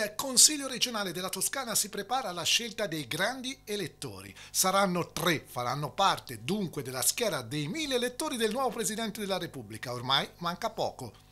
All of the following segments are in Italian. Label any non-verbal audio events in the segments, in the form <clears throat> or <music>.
Il Consiglio regionale della Toscana si prepara alla scelta dei grandi elettori. Saranno tre, faranno parte dunque della schiera dei mille elettori del nuovo Presidente della Repubblica. Ormai manca poco.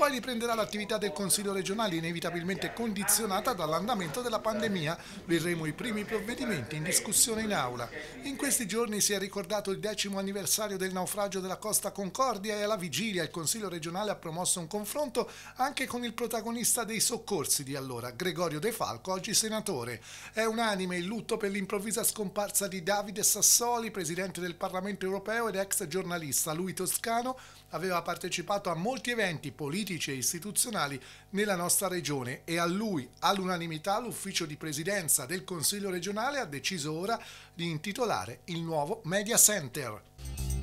Poi riprenderà l'attività del Consiglio regionale inevitabilmente condizionata dall'andamento della pandemia. Vedremo i primi provvedimenti in discussione in aula. In questi giorni si è ricordato il decimo anniversario del naufragio della Costa Concordia e alla vigilia il Consiglio regionale ha promosso un confronto anche con il protagonista dei soccorsi di allora, Gregorio De Falco, oggi senatore. È unanime il lutto per l'improvvisa scomparsa di Davide Sassoli, presidente del Parlamento europeo ed ex giornalista. Lui toscano aveva partecipato a molti eventi politici e istituzionali nella nostra regione e a lui, all'unanimità, l'ufficio di presidenza del Consiglio regionale ha deciso ora di intitolare il nuovo Media Center.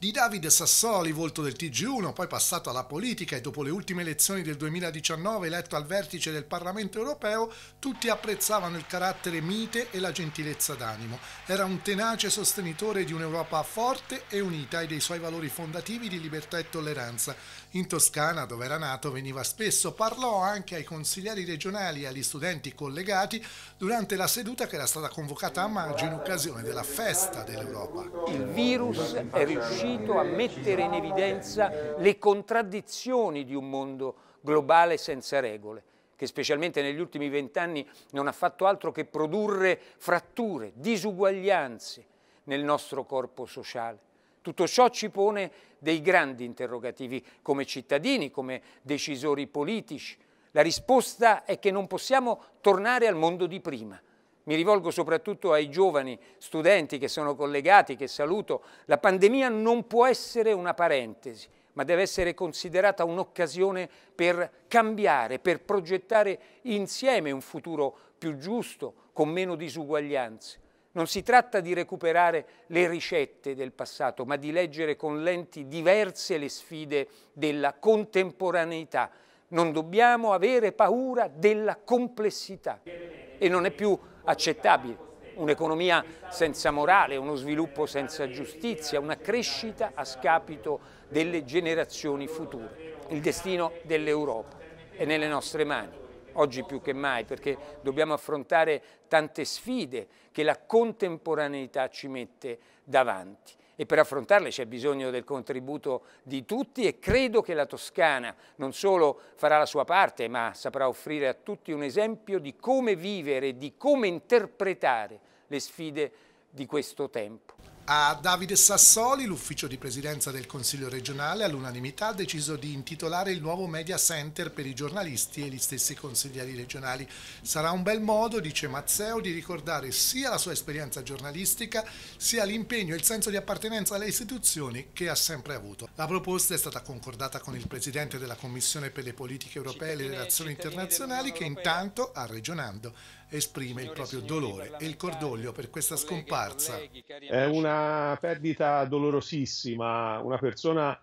Di Davide Sassoli, volto del TG1, poi passato alla politica e dopo le ultime elezioni del 2019 eletto al vertice del Parlamento europeo, tutti apprezzavano il carattere mite e la gentilezza d'animo. Era un tenace sostenitore di un'Europa forte e unita e dei suoi valori fondativi di libertà e tolleranza. In Toscana, dove era nato, veniva spesso, parlò anche ai consiglieri regionali e agli studenti collegati durante la seduta che era stata convocata a maggio in occasione della festa dell'Europa. Il virus è riuscito riuscito a mettere in evidenza le contraddizioni di un mondo globale senza regole che specialmente negli ultimi vent'anni non ha fatto altro che produrre fratture, disuguaglianze nel nostro corpo sociale. Tutto ciò ci pone dei grandi interrogativi come cittadini, come decisori politici. La risposta è che non possiamo tornare al mondo di prima, mi rivolgo soprattutto ai giovani studenti che sono collegati, che saluto. La pandemia non può essere una parentesi, ma deve essere considerata un'occasione per cambiare, per progettare insieme un futuro più giusto, con meno disuguaglianze. Non si tratta di recuperare le ricette del passato, ma di leggere con lenti diverse le sfide della contemporaneità. Non dobbiamo avere paura della complessità e non è più accettabile. Un'economia senza morale, uno sviluppo senza giustizia, una crescita a scapito delle generazioni future. Il destino dell'Europa è nelle nostre mani, oggi più che mai, perché dobbiamo affrontare tante sfide che la contemporaneità ci mette davanti e per affrontarle c'è bisogno del contributo di tutti e credo che la Toscana non solo farà la sua parte ma saprà offrire a tutti un esempio di come vivere, di come interpretare le sfide di questo tempo. A Davide Sassoli, l'ufficio di presidenza del Consiglio regionale, all'unanimità ha deciso di intitolare il nuovo media center per i giornalisti e gli stessi consiglieri regionali. Sarà un bel modo, dice Mazzeo, di ricordare sia la sua esperienza giornalistica, sia l'impegno e il senso di appartenenza alle istituzioni che ha sempre avuto. La proposta è stata concordata con il presidente della Commissione per le politiche europee e le relazioni internazionali che intanto, a Regionando, esprime il proprio dolore e il cordoglio per questa scomparsa. È una perdita dolorosissima, una persona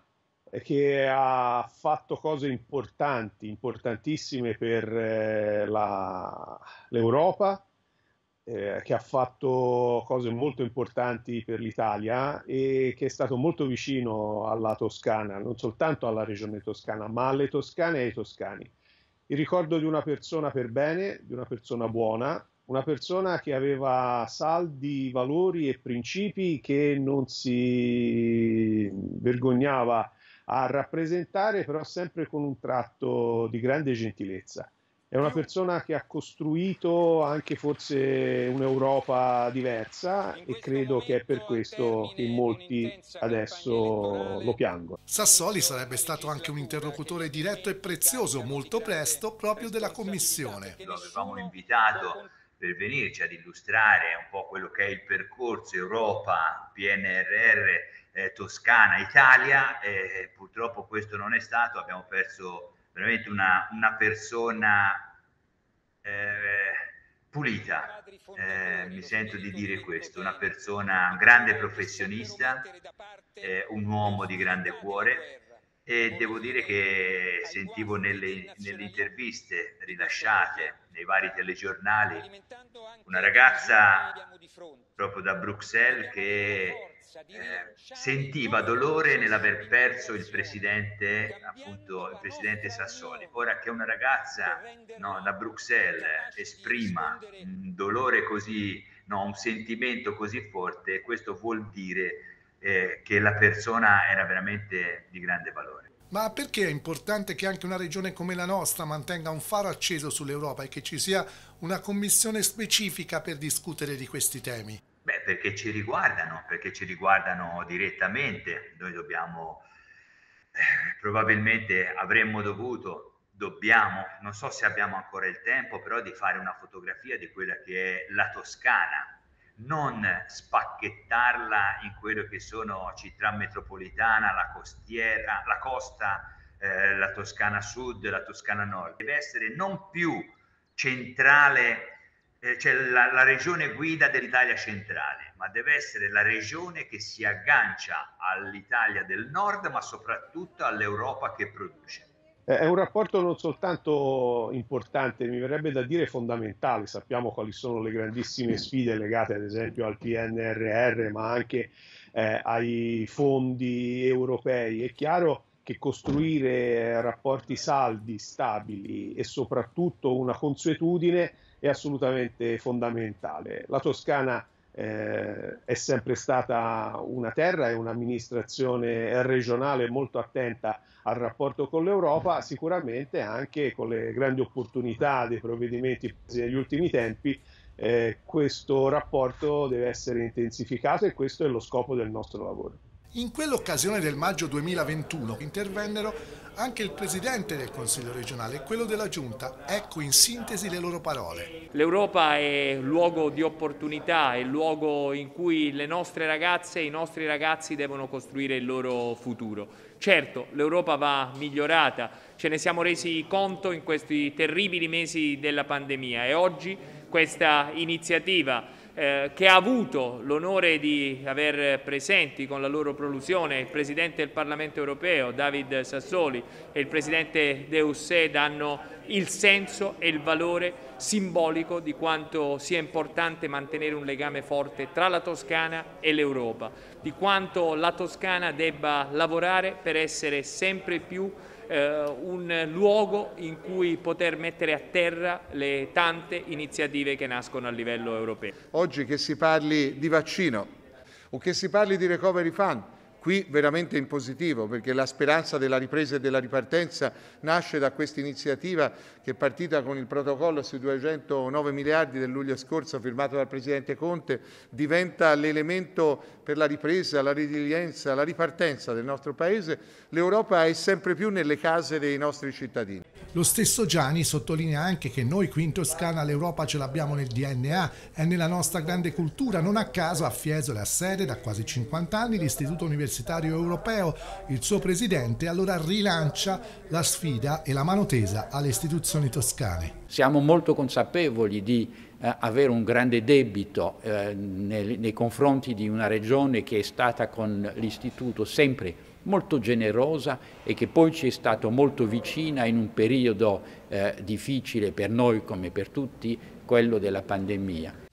che ha fatto cose importanti, importantissime per eh, la, l'Europa, eh, che ha fatto cose molto importanti per l'Italia e che è stato molto vicino alla Toscana, non soltanto alla regione toscana, ma alle toscane e ai toscani il ricordo di una persona per bene, di una persona buona, una persona che aveva saldi valori e principi che non si vergognava a rappresentare, però sempre con un tratto di grande gentilezza. È una persona che ha costruito anche forse un'Europa diversa e credo che è per questo che molti adesso lo piangono. Sassoli sarebbe stato anche un interlocutore diretto e prezioso molto presto proprio della Commissione. Lo avevamo invitato per venirci ad illustrare un po' quello che è il percorso Europa, PNRR, eh, Toscana, Italia. Eh, purtroppo questo non è stato, abbiamo perso veramente una, una persona eh, pulita, eh, mi sento di dire questo, una persona, un grande professionista, eh, un uomo di grande cuore. E devo dire che sentivo nelle, nelle interviste rilasciate nei vari telegiornali una ragazza proprio da Bruxelles che eh, sentiva dolore nell'aver perso il presidente, appunto il presidente Sassoli. Ora che una ragazza no, da Bruxelles esprima un dolore così, no, un sentimento così forte, questo vuol dire eh, che la persona era veramente di grande valore. Ma perché è importante che anche una regione come la nostra mantenga un faro acceso sull'Europa e che ci sia una commissione specifica per discutere di questi temi? Beh, perché ci riguardano, perché ci riguardano direttamente. Noi dobbiamo, eh, probabilmente avremmo dovuto, dobbiamo, non so se abbiamo ancora il tempo, però di fare una fotografia di quella che è la Toscana, non spacchettarla in quello che sono città metropolitana, la costiera, la costa, eh, la Toscana Sud, la Toscana Nord. Deve essere non più centrale, eh, cioè la, la regione guida dell'Italia centrale, ma deve essere la regione che si aggancia all'Italia del Nord, ma soprattutto all'Europa che produce. È un rapporto non soltanto importante, mi verrebbe da dire fondamentale, sappiamo quali sono le grandissime sfide legate ad esempio al PNRR, ma anche eh, ai fondi europei. È chiaro che costruire rapporti saldi, stabili e soprattutto una consuetudine è assolutamente fondamentale. La Toscana eh, è sempre stata una terra e un'amministrazione regionale molto attenta al rapporto con l'Europa, sicuramente anche con le grandi opportunità dei provvedimenti presi negli ultimi tempi, eh, questo rapporto deve essere intensificato e questo è lo scopo del nostro lavoro. In quell'occasione del maggio 2021 intervennero anche il presidente del Consiglio regionale e quello della Giunta. Ecco in sintesi le loro parole. L'Europa è luogo di opportunità, è luogo in cui le nostre ragazze e i nostri ragazzi devono costruire il loro futuro. Certo, l'Europa va migliorata, ce ne siamo resi conto in questi terribili mesi della pandemia e oggi questa iniziativa eh, che ha avuto l'onore di aver presenti con la loro prolusione il Presidente del Parlamento europeo David Sassoli e il Presidente Deusè danno il senso e il valore simbolico di quanto sia importante mantenere un legame forte tra la Toscana e l'Europa, di quanto la Toscana debba lavorare per essere sempre più eh, un luogo in cui poter mettere a terra le tante iniziative che nascono a livello europeo. Oggi che si parli di vaccino o che si parli di recovery fund, qui veramente in positivo perché la speranza della ripresa e della ripartenza nasce da questa iniziativa che è partita con il protocollo sui 209 miliardi del luglio scorso firmato dal Presidente Conte, diventa l'elemento per la ripresa, la resilienza, la ripartenza del nostro Paese. L'Europa è sempre più nelle case dei nostri cittadini. Lo stesso Gianni sottolinea anche che noi qui in Toscana l'Europa ce l'abbiamo nel DNA, è nella nostra grande cultura. Non a caso a Fiesole ha sede da quasi 50 anni l'Istituto Universitario Europeo. Il suo presidente allora rilancia la sfida e la mano tesa alle istituzioni toscane. Siamo molto consapevoli di eh, avere un grande debito eh, nei, nei confronti di una regione che è stata con l'istituto sempre molto generosa e che poi ci è stato molto vicina in un periodo eh, difficile per noi come per tutti, quello della pandemia.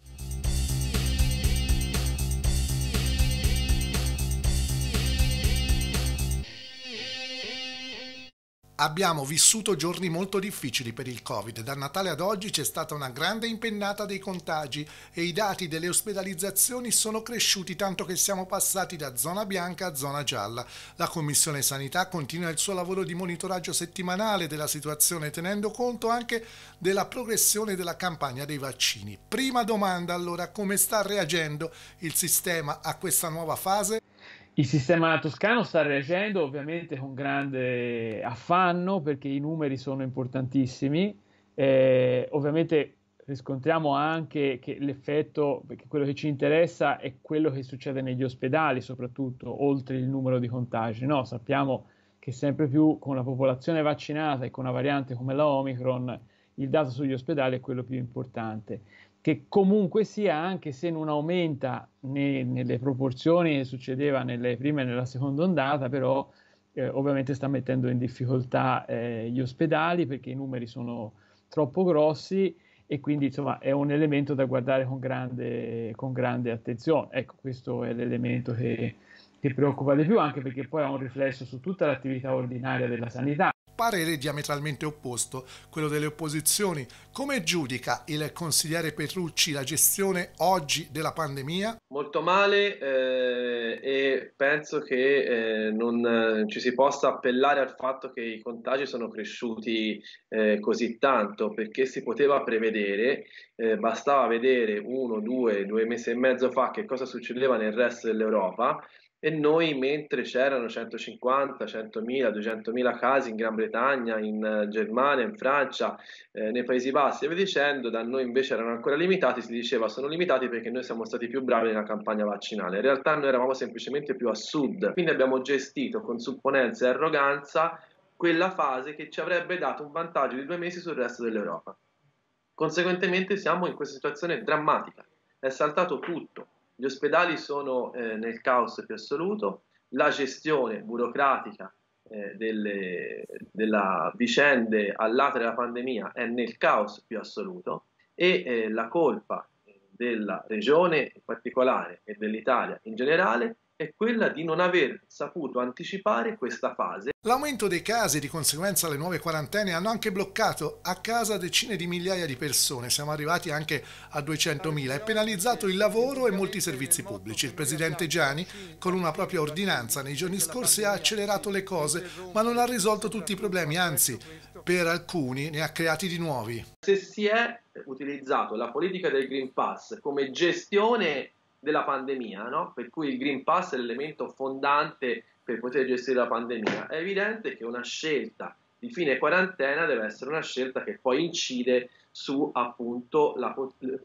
Abbiamo vissuto giorni molto difficili per il Covid. Da Natale ad oggi c'è stata una grande impennata dei contagi e i dati delle ospedalizzazioni sono cresciuti tanto che siamo passati da zona bianca a zona gialla. La Commissione Sanità continua il suo lavoro di monitoraggio settimanale della situazione tenendo conto anche della progressione della campagna dei vaccini. Prima domanda allora, come sta reagendo il sistema a questa nuova fase? Il sistema toscano sta reagendo ovviamente con grande affanno perché i numeri sono importantissimi. Eh, ovviamente riscontriamo anche che l'effetto, perché quello che ci interessa è quello che succede negli ospedali, soprattutto oltre il numero di contagi. No, sappiamo che sempre più con la popolazione vaccinata e con una variante come la Omicron, il dato sugli ospedali è quello più importante che comunque sia, anche se non aumenta ne, nelle proporzioni che succedeva nelle prime e nella seconda ondata, però eh, ovviamente sta mettendo in difficoltà eh, gli ospedali perché i numeri sono troppo grossi e quindi insomma è un elemento da guardare con grande, con grande attenzione. Ecco, questo è l'elemento che, che preoccupa di più, anche perché poi ha un riflesso su tutta l'attività ordinaria della sanità parere diametralmente opposto, quello delle opposizioni. Come giudica il consigliere Petrucci la gestione oggi della pandemia? Molto male eh, e penso che eh, non eh, ci si possa appellare al fatto che i contagi sono cresciuti eh, così tanto perché si poteva prevedere, eh, bastava vedere uno, due, due mesi e mezzo fa che cosa succedeva nel resto dell'Europa e noi mentre c'erano 150, 100.000, 200.000 casi in Gran Bretagna, in eh, Germania, in Francia, eh, nei Paesi Bassi e via dicendo, da noi invece erano ancora limitati, si diceva sono limitati perché noi siamo stati più bravi nella campagna vaccinale. In realtà noi eravamo semplicemente più a sud, quindi abbiamo gestito con supponenza e arroganza quella fase che ci avrebbe dato un vantaggio di due mesi sul resto dell'Europa. Conseguentemente siamo in questa situazione drammatica, è saltato tutto gli ospedali sono eh, nel caos più assoluto, la gestione burocratica eh, delle, della vicende all'ate della pandemia è nel caos più assoluto e eh, la colpa della regione in particolare e dell'Italia in generale è quella di non aver saputo anticipare questa fase. L'aumento dei casi e di conseguenza le nuove quarantene hanno anche bloccato a casa decine di migliaia di persone, siamo arrivati anche a 200.000 e penalizzato il lavoro e molti servizi pubblici. Il presidente Gianni con una propria ordinanza nei giorni scorsi ha accelerato le cose ma non ha risolto tutti i problemi, anzi per alcuni ne ha creati di nuovi. Se si è utilizzato la politica del Green Pass come gestione della pandemia, no? per cui il Green Pass è l'elemento fondante per poter gestire la pandemia. È evidente che una scelta di fine quarantena deve essere una scelta che poi incide su appunto la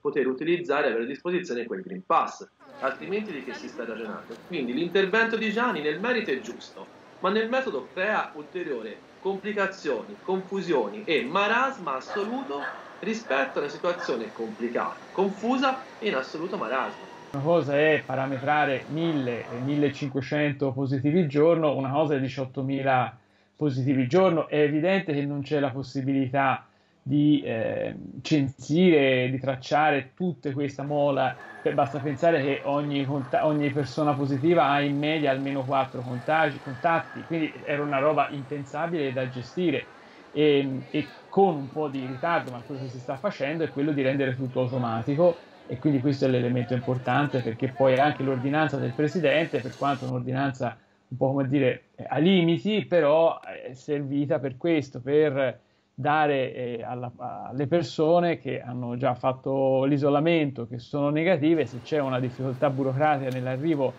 poter utilizzare e avere a disposizione quel Green Pass, altrimenti di che si sta ragionando? Quindi l'intervento di Gianni nel merito è giusto, ma nel metodo crea ulteriori complicazioni, confusioni e marasma assoluto rispetto a una situazione complicata, confusa e in assoluto marasma. Una cosa è parametrare 1000 e 1500 positivi al giorno, una cosa è 18.000 positivi al giorno. È evidente che non c'è la possibilità di eh, censire, di tracciare tutta questa mola. Basta pensare che ogni, ogni, persona positiva ha in media almeno 4 contagi, contatti, quindi era una roba impensabile da gestire. E, e con un po' di ritardo, ma quello che si sta facendo è quello di rendere tutto automatico e quindi questo è l'elemento importante perché poi anche l'ordinanza del Presidente, per quanto un'ordinanza un po' come dire a limiti, però è servita per questo, per dare eh, alla, alle persone che hanno già fatto l'isolamento, che sono negative, se c'è una difficoltà burocratica nell'arrivo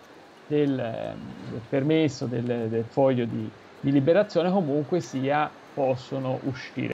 del, del permesso, del, del foglio di, di liberazione, comunque sia possono uscire.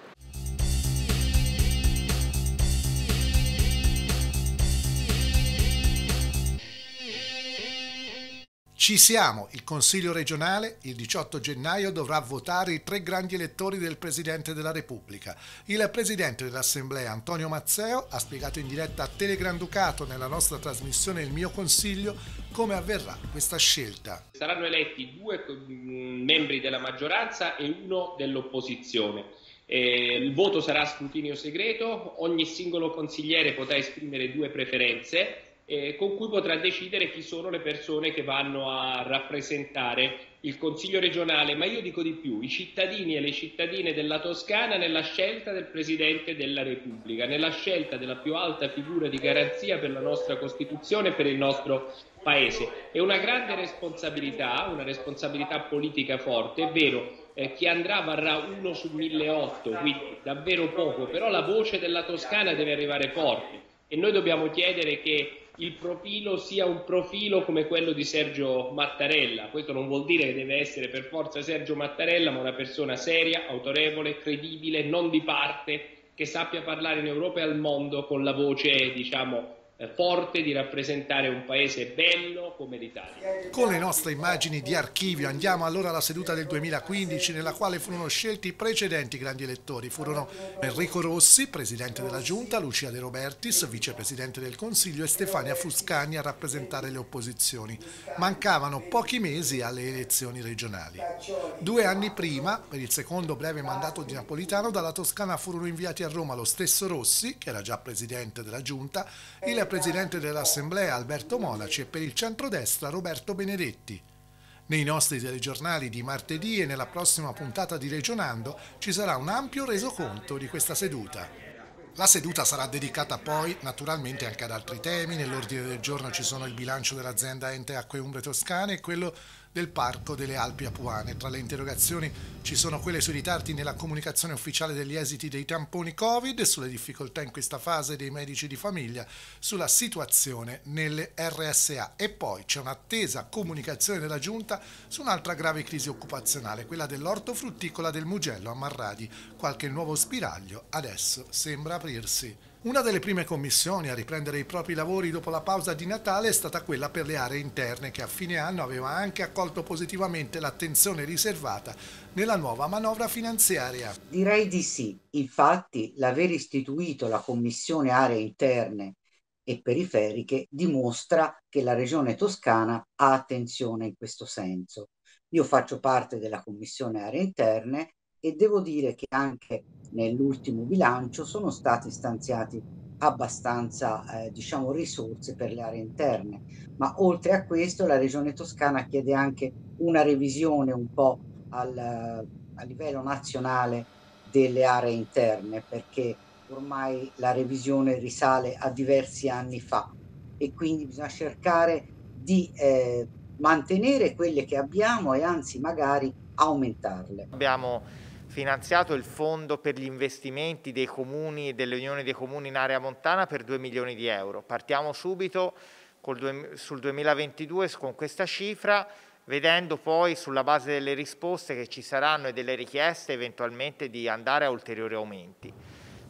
Ci siamo, il Consiglio regionale il 18 gennaio dovrà votare i tre grandi elettori del Presidente della Repubblica. Il Presidente dell'Assemblea Antonio Mazzeo ha spiegato in diretta a Telegranducato nella nostra trasmissione Il mio Consiglio come avverrà questa scelta. Saranno eletti due mm, membri della maggioranza e uno dell'opposizione. Eh, il voto sarà a scrutinio segreto, ogni singolo consigliere potrà esprimere due preferenze eh, con cui potrà decidere chi sono le persone che vanno a rappresentare il Consiglio regionale, ma io dico di più, i cittadini e le cittadine della Toscana nella scelta del Presidente della Repubblica, nella scelta della più alta figura di garanzia per la nostra Costituzione e per il nostro Paese. È una grande responsabilità, una responsabilità politica forte, è vero, eh, chi andrà varrà uno su 1008, quindi davvero poco, però la voce della Toscana deve arrivare forte e noi dobbiamo chiedere che il profilo sia un profilo come quello di Sergio Mattarella. Questo non vuol dire che deve essere per forza Sergio Mattarella, ma una persona seria, autorevole, credibile, non di parte, che sappia parlare in Europa e al mondo con la voce, diciamo, forte di rappresentare un paese bello come l'Italia. Con le nostre immagini di archivio andiamo allora alla seduta del 2015 nella quale furono scelti i precedenti grandi elettori. Furono Enrico Rossi, presidente della Giunta, Lucia De Robertis, vicepresidente del Consiglio e Stefania Fuscani a rappresentare le opposizioni. Mancavano pochi mesi alle elezioni regionali. Due anni prima, per il secondo breve mandato di Napolitano, dalla Toscana furono inviati a Roma lo stesso Rossi, che era già presidente della Giunta, il presidente dell'Assemblea Alberto Monaci e per il centrodestra Roberto Benedetti. Nei nostri telegiornali di martedì e nella prossima puntata di Regionando ci sarà un ampio resoconto di questa seduta. La seduta sarà dedicata poi naturalmente anche ad altri temi. Nell'ordine del giorno ci sono il bilancio dell'azienda Ente Acque Umbre Toscane e quello del Parco delle Alpi Apuane. Tra le interrogazioni ci sono quelle sui ritardi nella comunicazione ufficiale degli esiti dei tamponi Covid, sulle difficoltà in questa fase dei medici di famiglia, sulla situazione nelle RSA e poi c'è un'attesa comunicazione della Giunta su un'altra grave crisi occupazionale, quella dell'ortofrutticola del Mugello a Marradi. Qualche nuovo spiraglio adesso sembra aprirsi. Una delle prime commissioni a riprendere i propri lavori dopo la pausa di Natale è stata quella per le aree interne che a fine anno aveva anche accolto positivamente l'attenzione riservata nella nuova manovra finanziaria. Direi di sì, infatti l'aver istituito la commissione aree interne e periferiche dimostra che la regione toscana ha attenzione in questo senso. Io faccio parte della commissione aree interne e devo dire che anche nell'ultimo bilancio sono stati stanziati abbastanza eh, diciamo risorse per le aree interne ma oltre a questo la regione toscana chiede anche una revisione un po' al, a livello nazionale delle aree interne perché ormai la revisione risale a diversi anni fa e quindi bisogna cercare di eh, mantenere quelle che abbiamo e anzi magari aumentarle. Abbiamo finanziato il fondo per gli investimenti dei comuni e delle unioni dei comuni in area montana per 2 milioni di euro. Partiamo subito col, sul 2022 con questa cifra, vedendo poi sulla base delle risposte che ci saranno e delle richieste eventualmente di andare a ulteriori aumenti.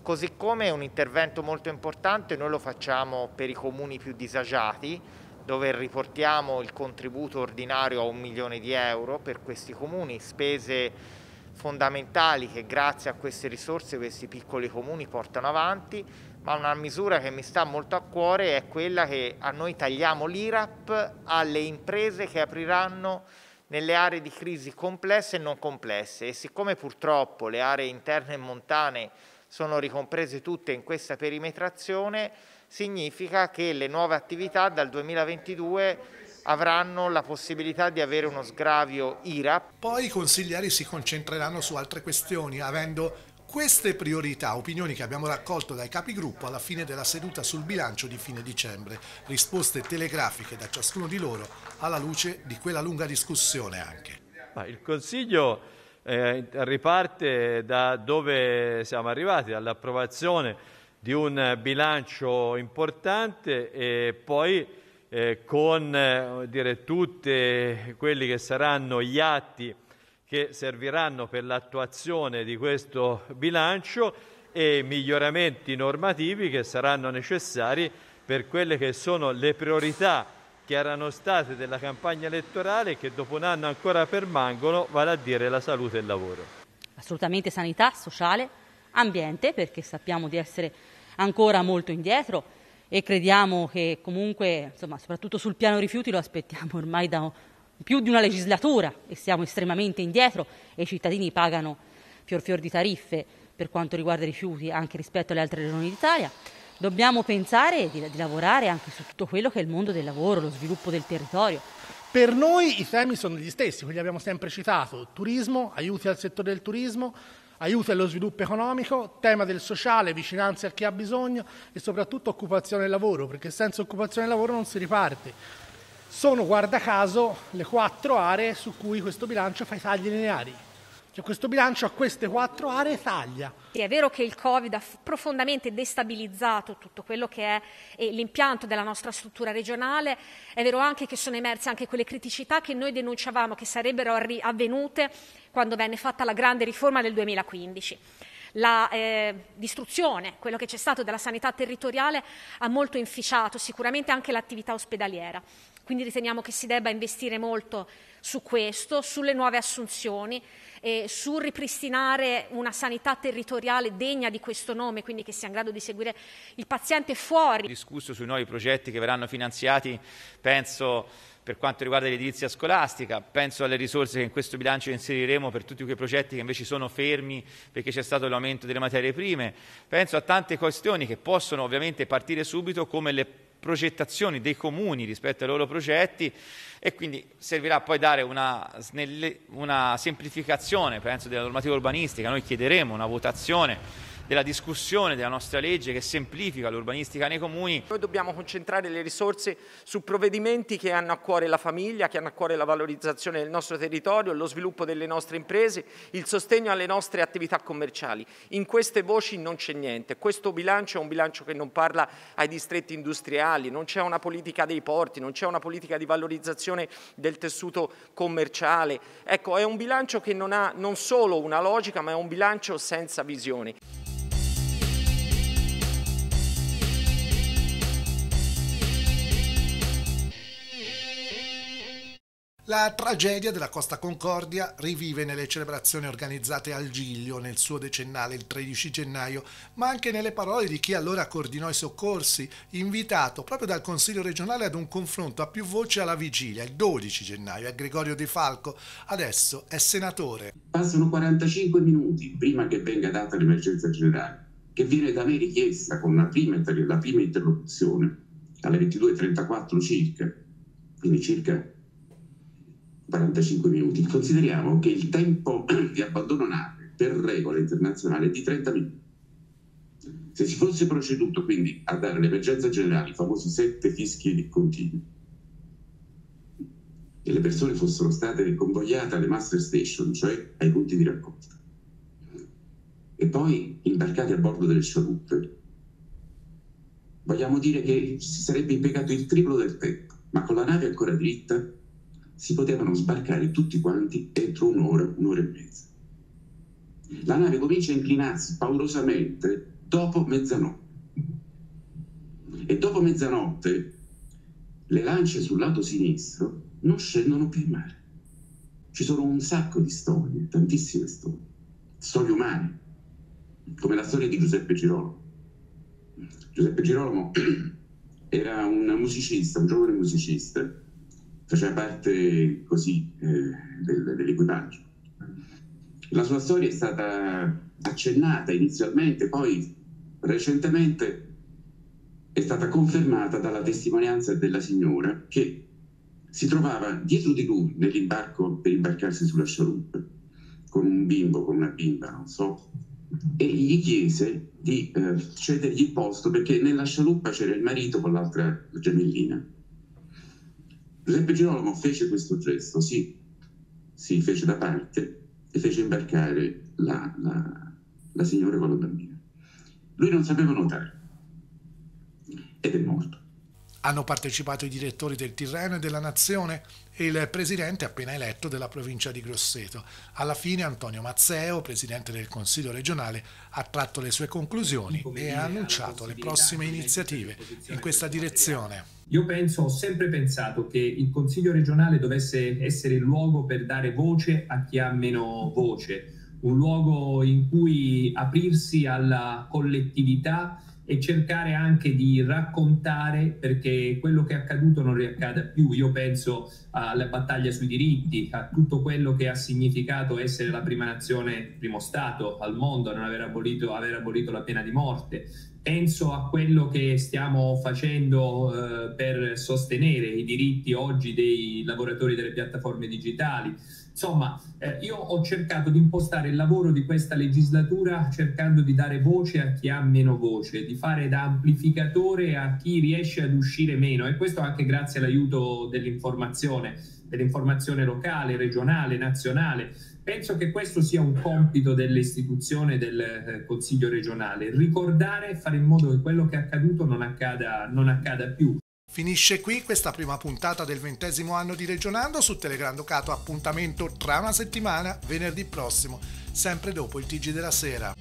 Così come un intervento molto importante noi lo facciamo per i comuni più disagiati, dove riportiamo il contributo ordinario a un milione di euro per questi comuni, spese fondamentali che grazie a queste risorse questi piccoli comuni portano avanti, ma una misura che mi sta molto a cuore è quella che a noi tagliamo l'IRAP alle imprese che apriranno nelle aree di crisi complesse e non complesse. E siccome purtroppo le aree interne e montane sono ricomprese tutte in questa perimetrazione, significa che le nuove attività dal 2022 avranno la possibilità di avere uno sgravio IRA. Poi i consiglieri si concentreranno su altre questioni, avendo queste priorità, opinioni che abbiamo raccolto dai capigruppo alla fine della seduta sul bilancio di fine dicembre, risposte telegrafiche da ciascuno di loro alla luce di quella lunga discussione anche. Il Consiglio eh, riparte da dove siamo arrivati, dall'approvazione di un bilancio importante e poi eh, con eh, tutti quelli che saranno gli atti che serviranno per l'attuazione di questo bilancio e miglioramenti normativi che saranno necessari per quelle che sono le priorità che erano state della campagna elettorale e che dopo un anno ancora permangono, vale a dire la salute e il lavoro. Assolutamente sanità, sociale, ambiente, perché sappiamo di essere ancora molto indietro e crediamo che comunque, insomma, soprattutto sul piano rifiuti lo aspettiamo ormai da più di una legislatura e siamo estremamente indietro e i cittadini pagano fior fior di tariffe per quanto riguarda i rifiuti anche rispetto alle altre regioni d'Italia. Dobbiamo pensare di, di lavorare anche su tutto quello che è il mondo del lavoro, lo sviluppo del territorio. Per noi i temi sono gli stessi, quelli abbiamo sempre citato, turismo, aiuti al settore del turismo, aiuti allo sviluppo economico, tema del sociale, vicinanza a chi ha bisogno e soprattutto occupazione e lavoro, perché senza occupazione e lavoro non si riparte. Sono, guarda caso, le quattro aree su cui questo bilancio fa i tagli lineari. Cioè questo bilancio a queste quattro aree taglia. È vero che il Covid ha profondamente destabilizzato tutto quello che è l'impianto della nostra struttura regionale, è vero anche che sono emerse anche quelle criticità che noi denunciavamo che sarebbero avvenute quando venne fatta la grande riforma del 2015. la eh, distruzione, quello che c'è stato della sanità territoriale ha molto inficiato sicuramente anche l'attività ospedaliera. Quindi riteniamo che si debba investire molto su questo, sulle nuove assunzioni, eh, su ripristinare una sanità territoriale degna di questo nome, quindi che sia in grado di seguire il paziente fuori. Discusso sui nuovi progetti che verranno finanziati, penso per quanto riguarda l'edilizia scolastica, penso alle risorse che in questo bilancio inseriremo per tutti quei progetti che invece sono fermi perché c'è stato l'aumento delle materie prime, penso a tante questioni che possono ovviamente partire subito come le progettazioni dei comuni rispetto ai loro progetti e quindi servirà poi dare una, una semplificazione, penso, della normativa urbanistica. Noi chiederemo una votazione della discussione della nostra legge che semplifica l'urbanistica nei comuni. Noi dobbiamo concentrare le risorse su provvedimenti che hanno a cuore la famiglia, che hanno a cuore la valorizzazione del nostro territorio, lo sviluppo delle nostre imprese, il sostegno alle nostre attività commerciali. In queste voci non c'è niente. Questo bilancio è un bilancio che non parla ai distretti industriali, non c'è una politica dei porti, non c'è una politica di valorizzazione del tessuto commerciale. Ecco, è un bilancio che non ha non solo una logica, ma è un bilancio senza visione. La tragedia della Costa Concordia rivive nelle celebrazioni organizzate al Giglio nel suo decennale il 13 gennaio, ma anche nelle parole di chi allora coordinò i soccorsi, invitato proprio dal Consiglio regionale ad un confronto a più voci alla vigilia il 12 gennaio. È Gregorio Di Falco, adesso è senatore. Passano 45 minuti prima che venga data l'emergenza generale, che viene da me richiesta con la prima, la prima interlocuzione alle 22.34 circa, quindi circa 45 minuti. Consideriamo che il tempo <clears throat> di abbandono nave per regola internazionale è di 30 minuti. Se si fosse proceduto quindi a dare l'emergenza generale, i famosi sette fischi di continuo, e le persone fossero state convogliate alle master station, cioè ai punti di raccolta, e poi imbarcate a bordo delle scialuppe, vogliamo dire che si sarebbe impiegato il triplo del tempo, ma con la nave ancora dritta si potevano sbarcare tutti quanti entro un'ora, un'ora e mezza. La nave comincia a inclinarsi paurosamente dopo mezzanotte. E dopo mezzanotte le lance sul lato sinistro non scendono più in mare. Ci sono un sacco di storie, tantissime storie, storie umane, come la storia di Giuseppe Girolamo. Giuseppe Girolamo <clears throat> era un musicista, un giovane musicista, faceva parte così eh, del, dell'equipaggio. La sua storia è stata accennata inizialmente, poi recentemente è stata confermata dalla testimonianza della signora che si trovava dietro di lui nell'imbarco per imbarcarsi sulla scialuppa con un bimbo, con una bimba, non so, e gli chiese di eh, cedergli il posto perché nella scialuppa c'era il marito con l'altra gemellina Giuseppe Girolamo fece questo gesto, sì, si fece da parte e fece imbarcare la, la, la signora con la bambina. Lui non sapeva nuotare ed è morto. Hanno partecipato i direttori del Tirreno e della Nazione e il presidente appena eletto della provincia di Grosseto. Alla fine Antonio Mazzeo, presidente del Consiglio regionale, ha tratto le sue conclusioni e ha annunciato le prossime iniziative in questa direzione. Io penso, ho sempre pensato che il Consiglio regionale dovesse essere il luogo per dare voce a chi ha meno voce, un luogo in cui aprirsi alla collettività e cercare anche di raccontare perché quello che è accaduto non riaccada più. Io penso alla battaglia sui diritti, a tutto quello che ha significato essere la prima nazione, primo Stato al mondo, non aver abolito, aver abolito la pena di morte. Penso a quello che stiamo facendo eh, per sostenere i diritti oggi dei lavoratori delle piattaforme digitali Insomma, eh, io ho cercato di impostare il lavoro di questa legislatura cercando di dare voce a chi ha meno voce, di fare da amplificatore a chi riesce ad uscire meno e questo anche grazie all'aiuto dell'informazione, dell'informazione locale, regionale, nazionale. Penso che questo sia un compito dell'istituzione del eh, Consiglio regionale, ricordare e fare in modo che quello che è accaduto non accada, non accada più. Finisce qui questa prima puntata del ventesimo anno di Regionando su Telegrando Cato. Appuntamento tra una settimana, venerdì prossimo, sempre dopo il TG della sera.